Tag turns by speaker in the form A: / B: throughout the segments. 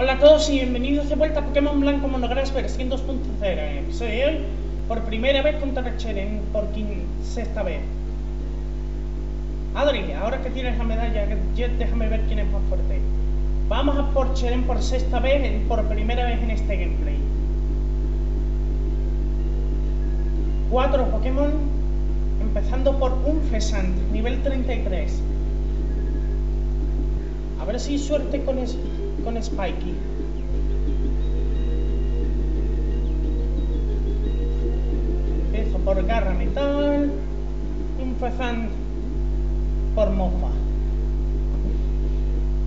A: Hola a todos y bienvenidos de vuelta a Pokémon Blanco Monogras versión 2.0 Soy hoy por primera vez contra Cheren, por sexta vez. Adri, ahora que tienes la medalla déjame ver quién es más fuerte. Vamos a por Cheren por sexta vez, por primera vez en este gameplay. Cuatro Pokémon Empezando por un Fesant, nivel 33 A ver si suerte con eso con Spikey. Empiezo por garra metal, empezando por mofa.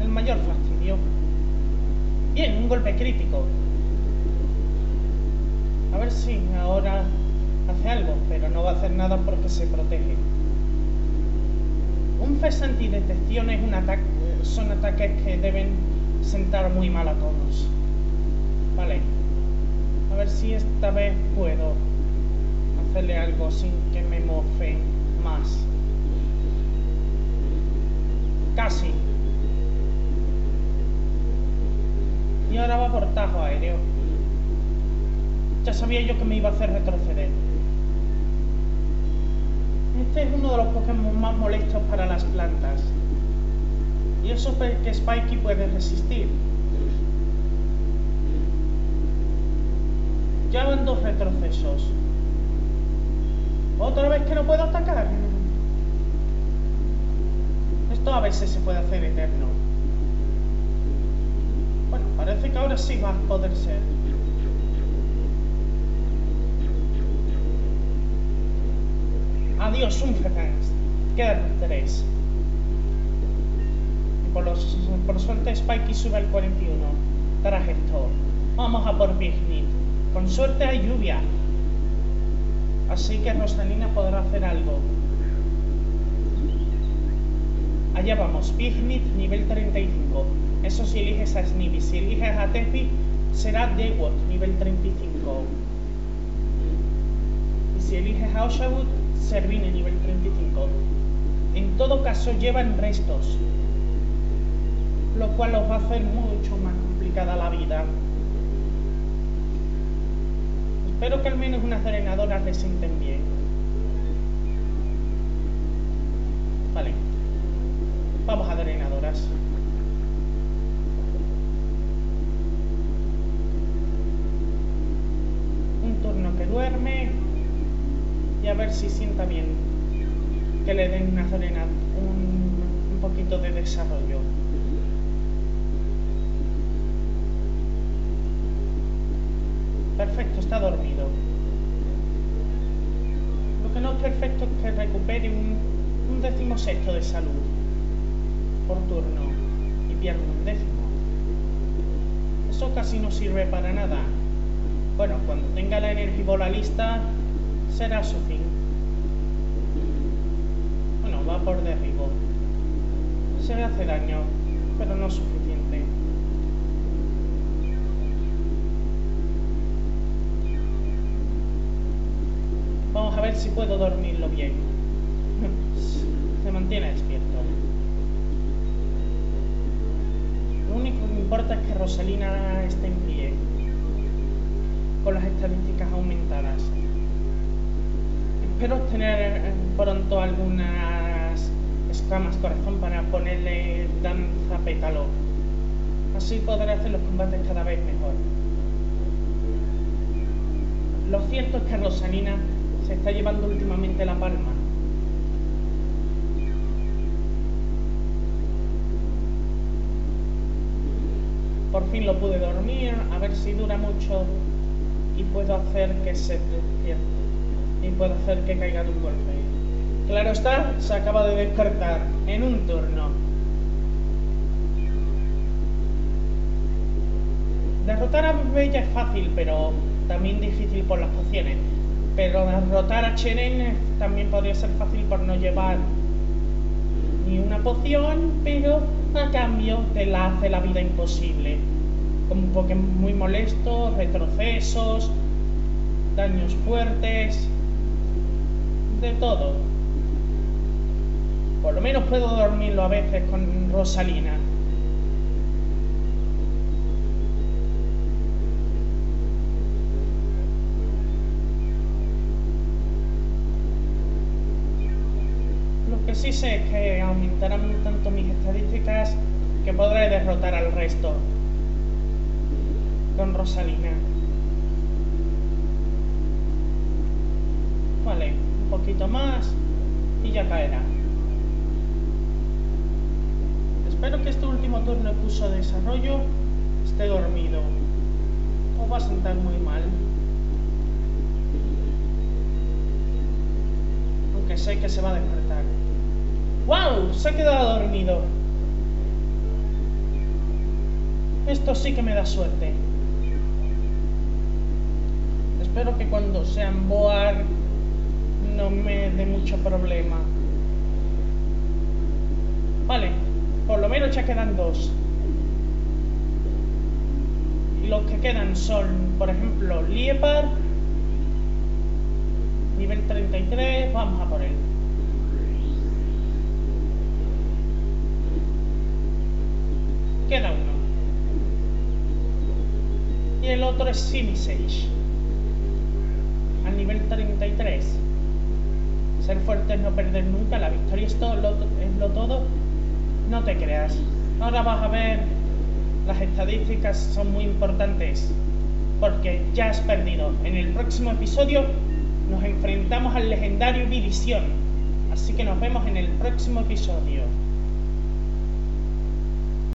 A: El mayor fastidio. Bien, un golpe crítico. A ver si ahora hace algo, pero no va a hacer nada porque se protege. Un FES antidetección es un ataque, son ataques que deben sentar muy mal a todos. Vale. A ver si esta vez puedo hacerle algo sin que me mofe más. Casi. Y ahora va por tajo aéreo. Ya sabía yo que me iba a hacer retroceder. Este es uno de los Pokémon más molestos para las plantas. Y eso es que Spikey puede resistir. Ya van dos retrocesos. Otra vez que no puedo atacar. Esto a veces se puede hacer eterno. Bueno, parece que ahora sí va a poder ser. Adiós, un Quedan tres. Por, los, por suerte Spikey sube al 41. Tras esto, vamos a por Bignit. Con suerte hay lluvia. Así que Rosalina podrá hacer algo. Allá vamos, Bignit nivel 35. Eso si eliges a Snivy. Si eliges a Tepi, será Dewot nivel 35. Y si eliges a Oshawott, Servine nivel 35. En todo caso llevan restos lo cual os va a hacer mucho más complicada la vida. Espero que al menos unas drenadoras les sienten bien. Vale. Vamos a drenadoras. Un turno que duerme. Y a ver si sienta bien. Que le den una un, un poquito de desarrollo. Perfecto, está dormido. Lo que no es perfecto es que recupere un, décimo sexto de salud por turno y pierda un décimo. Eso casi no sirve para nada. Bueno, cuando tenga la bola lista, será su fin. Bueno, va por derribo. Se le hace daño, pero no suficiente. A ver si puedo dormirlo bien. Se mantiene despierto. Lo único que me importa es que Rosalina esté en pie. Con las estadísticas aumentadas. Espero tener pronto algunas escamas corazón para ponerle danza pétalo. Así podré hacer los combates cada vez mejor. Lo cierto es que Rosalina se está llevando últimamente la palma. Por fin lo pude dormir, a ver si dura mucho y puedo hacer que se despierte y puedo hacer que caiga de un golpe. Claro está, se acaba de despertar en un turno. Derrotar a Bella es fácil, pero también difícil por las pociones. Pero derrotar a Cheren también podría ser fácil por no llevar ni una poción, pero a cambio te la hace la vida imposible. Como un Pokémon muy molesto, retrocesos, daños fuertes, de todo. Por lo menos puedo dormirlo a veces con Rosalina. Sé que aumentarán tanto mis estadísticas que podré derrotar al resto. Con Rosalina. Vale, un poquito más y ya caerá. Espero que este último turno de curso de desarrollo esté dormido. O va a sentar muy mal. Aunque sé que se va a despertar. ¡Wow! Se ha quedado dormido. Esto sí que me da suerte. Espero que cuando sea en Boar no me dé mucho problema. Vale, por lo menos ya quedan dos. Y los que quedan son, por ejemplo, Liepar, nivel 33, vamos a por él. Otro es Simisage, al nivel 33. Ser fuerte es no perder nunca, la victoria es, todo, es lo todo. No te creas. Ahora vas a ver, las estadísticas son muy importantes, porque ya has perdido. En el próximo episodio nos enfrentamos al legendario Virición. Así que nos vemos en el próximo episodio.